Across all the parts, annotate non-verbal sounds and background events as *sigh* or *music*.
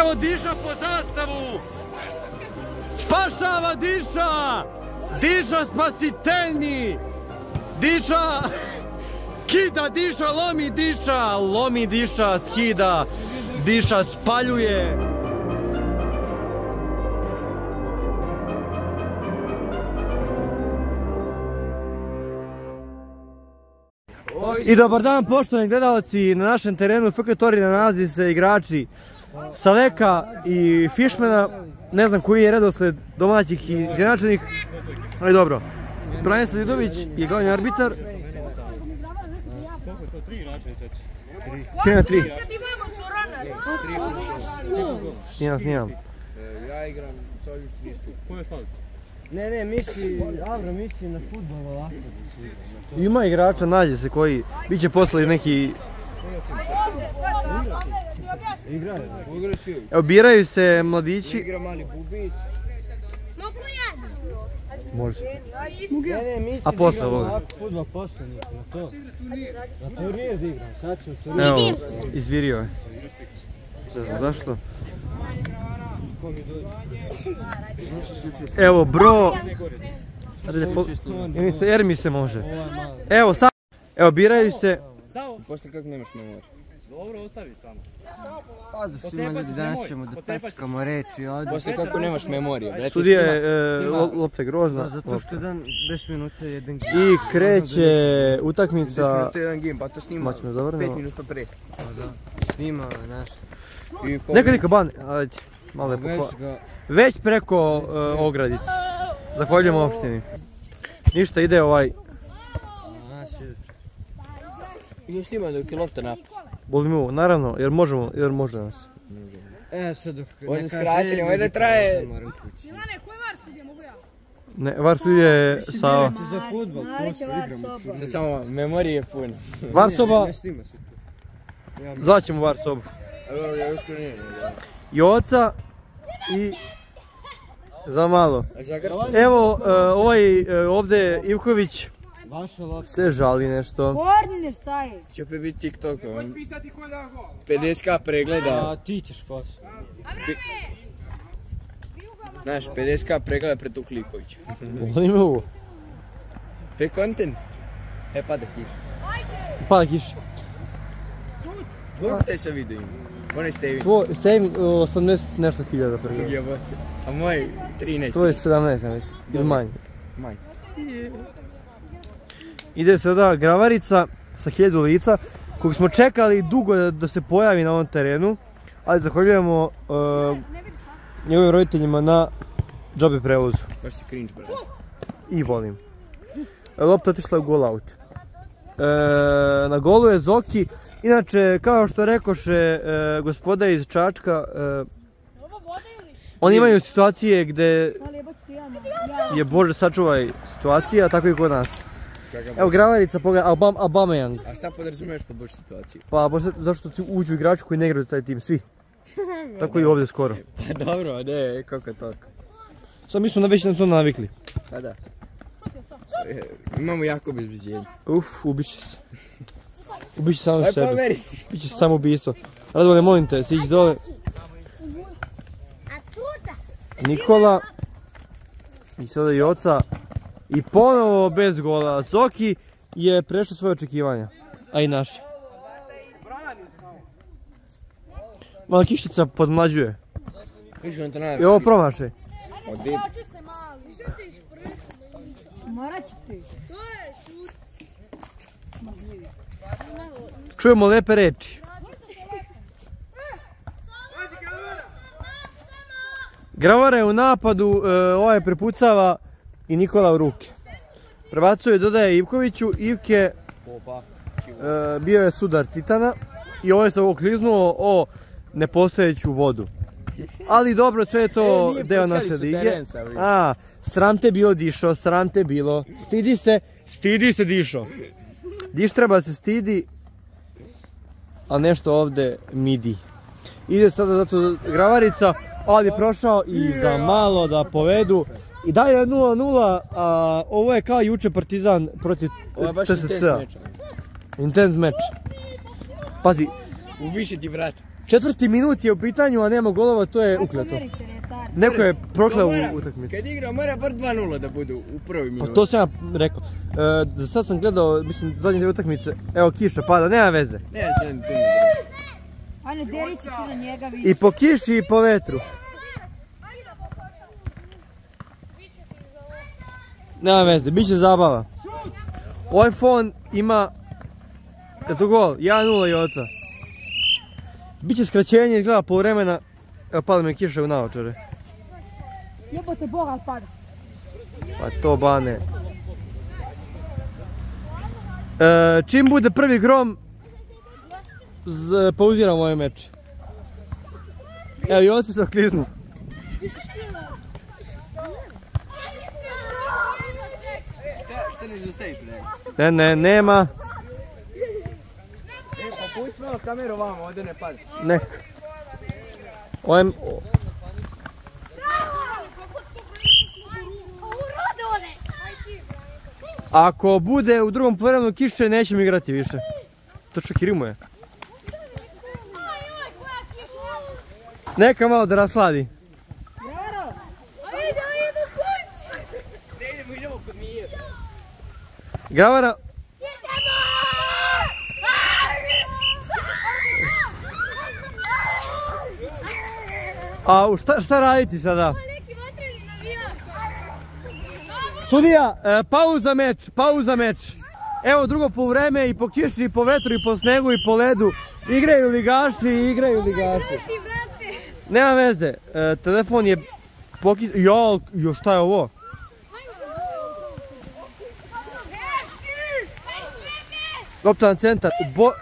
Evo Diša po zastavu! Spašava Diša! Diša spasiteljni! Diša! *laughs* Kida Diša, lomi Diša! Lomi Diša, skida! Diša spaljuje! I dobar dan poštovani gledalci, na našem terenu FK Torina nalazi se igrači Saleka i Fišmena, ne znam koji je redosled domaćih i izjednačenih, ali dobro. Branislav Vidović je glavni arbitar. Tri na tri. Snimam, snimam. Ja igram sa ovim što nisu. Ne, ne, misli, Avro misli na futbol ovako. Ima igrača, nađe se koji, bit će posle neki, Igra je. Evo biraju se mladići. Igra mali bubić. Može. Ne, ne, misli A posle ovoga? futbol posle njih, na to. Na turnir da igram, sad ću turnir. Evo, izvirio je. Ne znam zašto. Evo, bro. Sad ide fo- Ili se- Jer mi se može. Evo, sad. Evo, biraju se. Posle kako nemaš memoriju. Pa da svima ljudi, danas ćemo da pečkamo reči ovdje. Posle kako nemaš memoriju, brate. Sudija snima. je e, snima. lo- lopta je grozna. Pa zato što dan 10 minuta jedan I kreće utakmica. To je jedan game, pa to snima. Moćemo da zavrnemo. 5 minuta pre. snima, znaš. I ko- Neka neka ban. Ajde, malo je Već preko e, ogradice. Zahvaljujem opštini. Ništa, ide ovaj znaš, je- I snima dok je lopta napad. Boli me ovo, naravno, jer možemo, jer može nas. E, sad dok Ovdje ne kaže skratili, ovdje traje- sad moram kući. Ne, var je Sava. Ti za futbol, posle igramo. Sad samo memorije je puno. *laughs* Var soba. Ja, zvaćemo var sobu. Evo ja još tu nije. Joca i za malo. Evo, e, ovaj e, ovdje Ivković Vaša lopta. se žali nešto. Kornile šta je? Će opet biti TikTok. on. 50k pregleda. A ti ćeš posle. Znaš, 50k pregleda pred tu kliković. Boli me ovo. To je content. E pada kiš. Pada kiš. Koliko taj sa video ima? Onaj Stevi. Tvo, Stevi 80 nešto hiljada pregleda. Jebote. A moj 13. To je 17, ja mislim. Ili manje. Manje. Ide sada gravarica sa hiljadu lica, kog smo čekali dugo da, da se pojavi na ovom terenu, ali zahvaljujemo uh, njegovim roditeljima na džabe prevozu. Baš si cringe, brate. I volim. Lopta otišla u gol out. E, na golu je Zoki. Inače, kao što rekoše e, gospoda iz Čačka, e, oni imaju situacije gde Ali je baš ti ja, je Bože sačuvaj situacija, tako i kod nas. Evo gravarica, pogled, Abam, Abameyang. A šta podrazumiješ pod boš situaciju? Pa baš zašto ti uđu igrači koji ne igraju za taj tim, svi. *laughs* Tako i ovdje skoro. Pa dobro, ne, kako to. Sad mi smo na već na to navikli. Pa da. E, Imamo jako bezbeđenje. Uf, ubiće se. Ubiće samo Aj pa sebe. meri. Biće samo ubistvo. Radovane, molim te, siđi dole. Nikola. I sada Joca. I ponovo bez gola. Zoki je prešao svoje očekivanja. A i naše. Mala kišica podmlađuje. I ovo promaše. Odi. Morat ću ti. Čujemo lepe reči. Gravara je u napadu, e, ovaj prepucava i Nikola u ruke. Prebacuje, dodaje Ivkoviću, Ivke Opa. e, bio je sudar Titana i ovaj se okliznuo o nepostojeću vodu. Ali dobro, sve je to E, deo naše lige. A, sram te bilo dišo, sram te bilo. Stidi se, stidi se dišo. Diš treba se stidi, a nešto ovde midi. Ide sada zato gravarica, ali prošao i za malo da povedu. I dalje 0-0, a ovo je kao juče Partizan protiv Ovo je baš TSC-a. intens meč. Intenz meč. Pazi, U više ti vrat. Četvrti minut je u pitanju, a nema golova, to je ukleto. Neko je prokleo u utakmicu. Kad igra mora bar 2-0 da budu u prvoj Pa minuti. to sam ja rekao. E, za sad sam gledao, mislim, zadnje dvije utakmice. Evo, kiša pada, nema veze. Ne, sam tu ne Ajde, deri se ti na njega više. I po kiši i po vetru. Nema veze, bit će zabava. Ovaj fon ima... Je to gol? 1-0 i oca. Biće skraćenje, izgleda pol vremena. Evo, pada mi kiša u naočare. Jebote Boga, ali pada. Pa to bane. E, čim bude prvi grom, z, pauziramo ovaj meč. Evo i oci se okliznu. Šta, šta ne? Ne, ne, nema. E, pa pući malo kameru vamo, ovdje ne pada. Nek. Ovaj, o- ako bude u drugom poluvremenu kiše, nećemo igrati više. To čak i rimuje. Neka malo da rasladi. Ne idemo, idemo kod Mije. Gravara, a u šta, šta raditi sada? Sudija, e, pauza meč, pauza meč. Evo drugo poluvreme i po kiši, i po vetru, i po snegu, i po ledu. Igraju ligaši, igraju ligaši. Nema veze, e, telefon je pokis... Jo, jo, šta je ovo? Lopta na centar. Bo...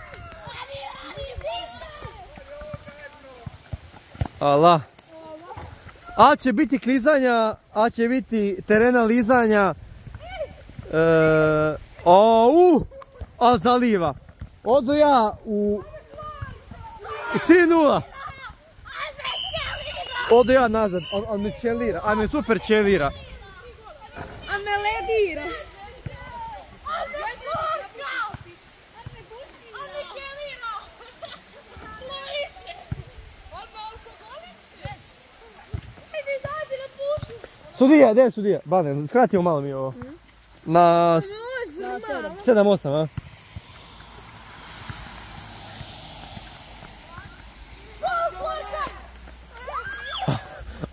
Allah. A će biti klizanja, a će biti terena lizanja. E, o, u, a zaliva. Odo ja u... u 3-0. Odo ja nazad, on me čelira, a me super čelira. A me ledira. Sudija, gdje je sudija? Bane, skratimo malo mi ovo. Na s- 7-8, a?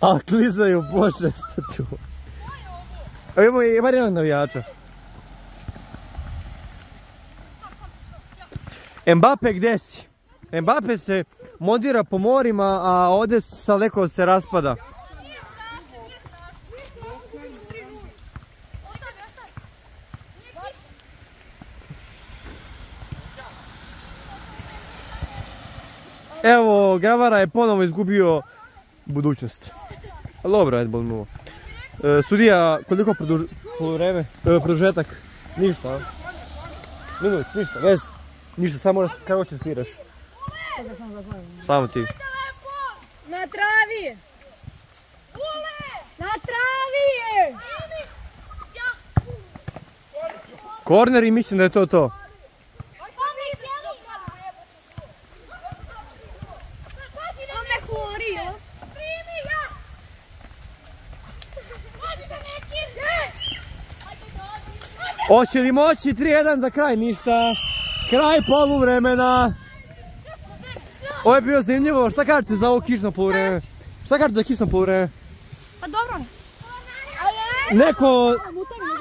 *laughs* A klizaju, bože, što tu. Evo imamo i bar jednog navijača. Mbappe gdje si? Mbappe se modira po morima, a ovdje Saleko se raspada. Gavara je ponovo izgubio budućnost. Ali dobro, Red Bull 0. E, sudija, koliko vreme? E, produžetak? Ništa? Minut, ništa, bez. Ništa, samo kako će sviraš. Samo ti. Na travi. Na travi je. Korner i mislim da je to to. On me horio. Hoće li moći 3-1 za kraj? Ništa. Kraj poluvremena. Ovo je bilo zanimljivo. Šta kažete za ovo kišno poluvreme? Šta kažete za kišno poluvreme? Pa dobro. Neko...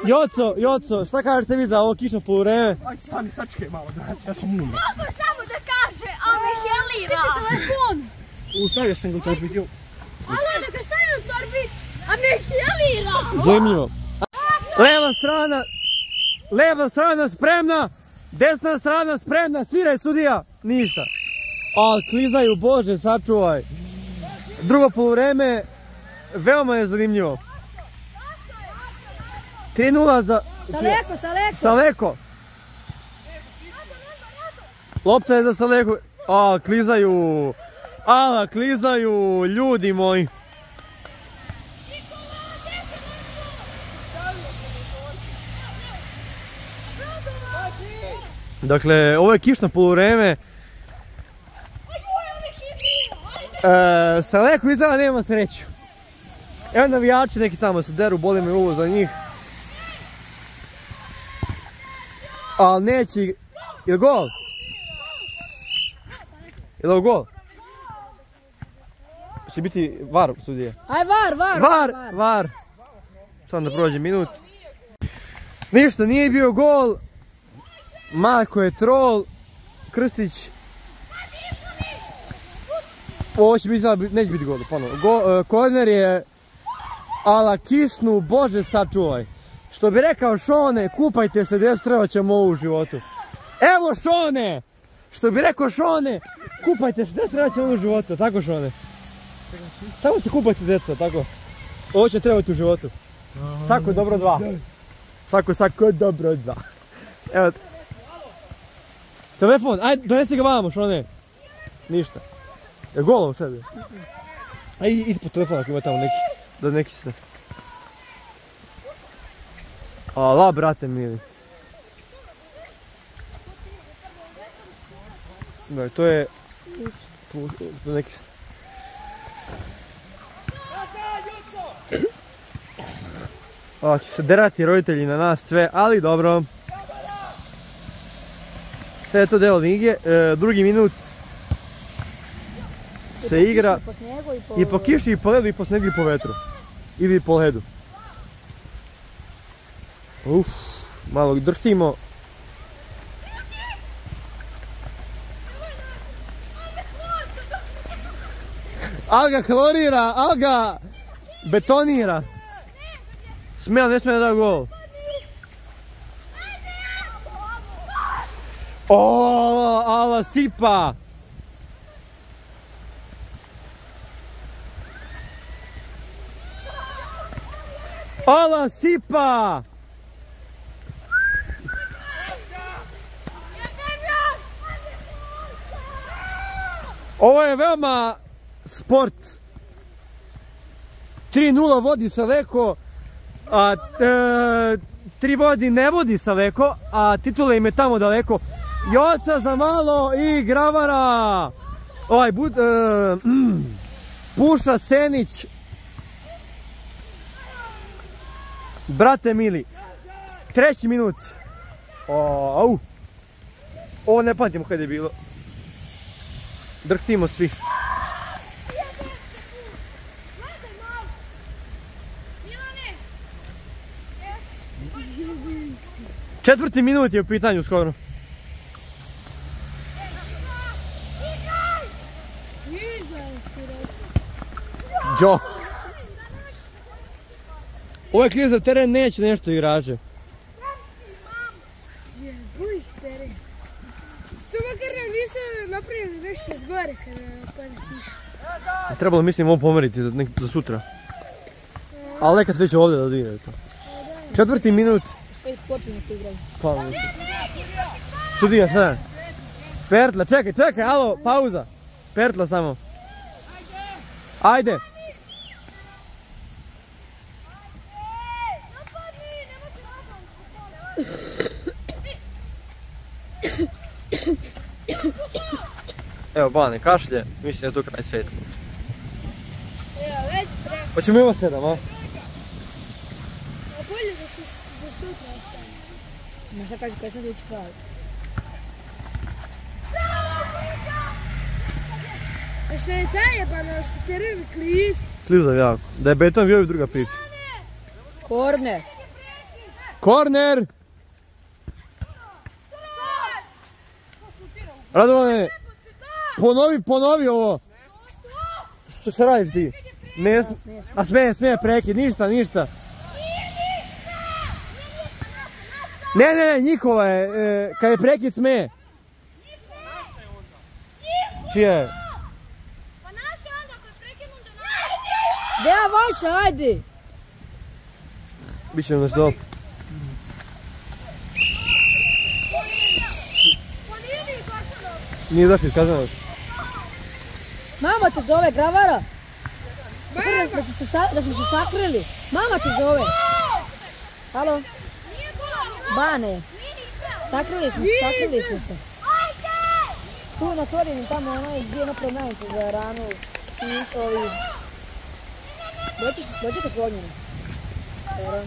Joco, Joco, šta kažete vi za ovo kišno poluvreme? Ajde sami sačekaj malo, da ja sam umro. Mogu samo da kaže, a me helira. telefon. Ustavio sam ga u torbi, jo. Ali da ga stavim u torbi, a me helira. Zanimljivo. Leva strana, leva strana spremna, desna strana spremna, sviraj sudija, ništa. A klizaju, bože, sačuvaj. Drugo poluvreme, veoma je zanimljivo. 3-0 za Saleko, Saleko. Saleko. Lopta je za Saleku. A, klizaju. A, klizaju, ljudi moji. Dakle, ovo je kišno poluvreme. E, Saleko izgleda nema sreću. Evo navijači neki tamo se deru, boli me uvo za njih. Ali neće... Jel gol? Jel ovo gol? Će biti var sudije. Aj var, var, Var, var. Samo da prođe minut. Ništa, nije bio gol. Marko je trol. Krstić. Ovo će biti, neće biti gol, ponovo. Go, e, korner je ala kisnu, bože sačuvaj. Što bi rekao Šone, kupajte se, gdje treba ćemo ovo u životu. Evo Šone! Što bi rekao Šone, kupajte se, gdje treba ćemo ovo u životu, tako Šone? Samo se kupajte djeca, tako. Ovo će trebati u životu. Svako dobro dva. Svako, svako dobro dva. Evo. Telefon, ajde, donesi ga vamo, što ne? Ništa. Je gol ovo sebi? Ajde, idi po telefon ako ima tamo neki, da neki se... Ala, brate mili. Da, to je... Tu neki... O, će se derati roditelji na nas sve, ali dobro. Sve je to deo lige. E, drugi minut se igra i po... kiši i po ledu i po snegu i po vetru. Ili po ledu. Uf, malo drhtimo. Alga klorira, alga betonira. Sme, ali ne sme da da gol. O, ala sipa. Ala sipa. Ovo je veoma sport. 3-0 vodi Saleko, a e, 3 vodi ne vodi Saleko, a titula im je tamo daleko. Joca za malo i Gravara. Ovaj, bud, e, mm, Puša Senić. Brate mili, treći minut. O, au. Ovo ne pamtimo kad je bilo. Drhtimo svi. Četvrti minut je u pitanju skoro. Jo. Ovaj klizav teren neće nešto igrače. Buj, teren. Što makar nam nisu napravili nešto zgore kada pada kiša. Trebalo mislim ovo pomeriti za, nek- za sutra. Ali neka se već ovdje da odigraju to. Četvrti minut. Pa. Sudija, šta? je? Pertla, čekaj, čekaj, alo, pauza. Pertla samo. Ajde. Evo, Bane, kašlje, mislim da je to kraj svijeta. Evo, već preko. Hoćemo ima sedam, a? A bolje da su za sutra ostane. Ma šta kaže, kad sam ti hvala. A što je zajebano, što teren klizi. Klizav jako. Da je beton bio bi druga priča. Korner. Korner! Radovane, ponovi, ponovi ovo. Što se radiš ti? Ne, a smije, smije prekid, ništa, ništa. Ne, ne, ne, njihova je, e, kad je prekid smije. Čija je? Pa naša onda ako je prekinuta Gdje je vaša, ajde. Biće ono što. Nije došli iz Kazanovac. Mama te zove, gravara. Prvo Da, su se da smo se sakrili. Mama te zove. Halo? Bane. Sakrili smo se, sakrili smo se. Tu na Torinim, tamo onaj gdje je najnicu za ranu. ovi. Doćete klonjeni. Dobro.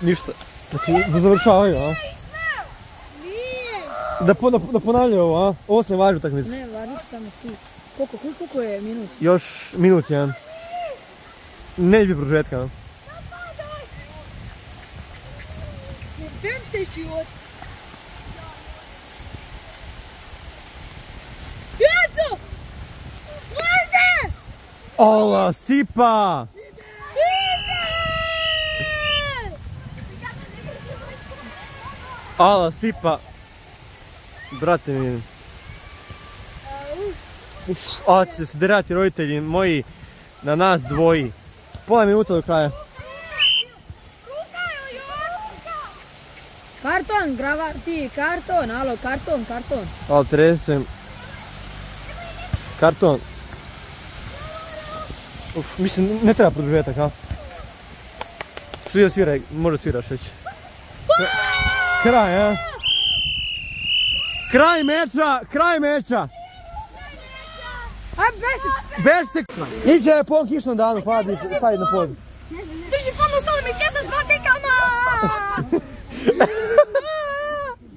Ništa. Znači, da završavaju, a? Da, po, da, da ponavljaju ovo, a? Ovo se ne važi utakmice. Ne, važi samo ti. Koliko, koliko, je minut? Još minut jedan. Neće biti produžetka, a? Pente život. Jaco! Možde! Ola, sipa! Ala, sipa. Brate mi. Uf, a će se derati roditelji moji na nas dvoji. Pola minuta do kraja. Karton, gravar, ti, karton, alo, karton, karton. Ali tresem. Karton. Uf, mislim, ne treba produžetak, a? Svi sviraj, možda sviraš već. Kraj, a? Kraj meča, kraj meča! Bez të Iqe e po në kishë në danë, pa, di, taj në podë. Të shifon në stolë me kesës, ma te kama!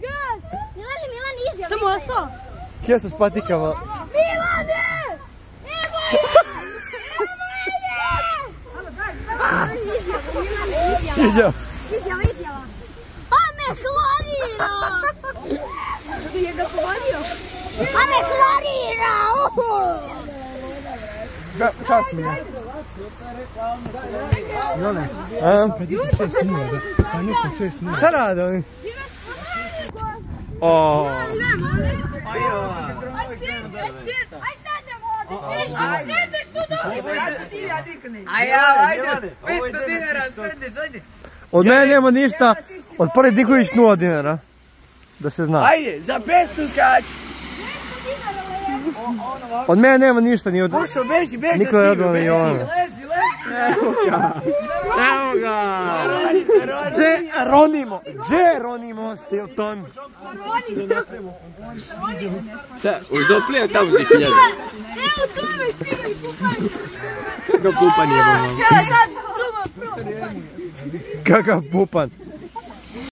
Gës! Milani, Milani, izja. Të mua sto? Kesës pa ti kama. Milani! Izjava. Izjava, izjava. A me hladina! Je ga hladil? A me hladina! Klonira! Čas mi je. A? Šta rade oni? Ja, ajde, 500 dinara, ajde. od mene nema ništa, od prvi Diković 0 dinara. Da se zna. Ajde, za 500 skač. Od mene nema ništa, ni od... Pušo, beži, beži Nikola stigne, i Jovana. Lezi, lezi. Evo ga! Geronimo! Geronimo Stilton! Už doplije tamo hiljada. Evo tome stigli kupanje. Kako kupanje je Evo sad drugo pro. Kakav pupan!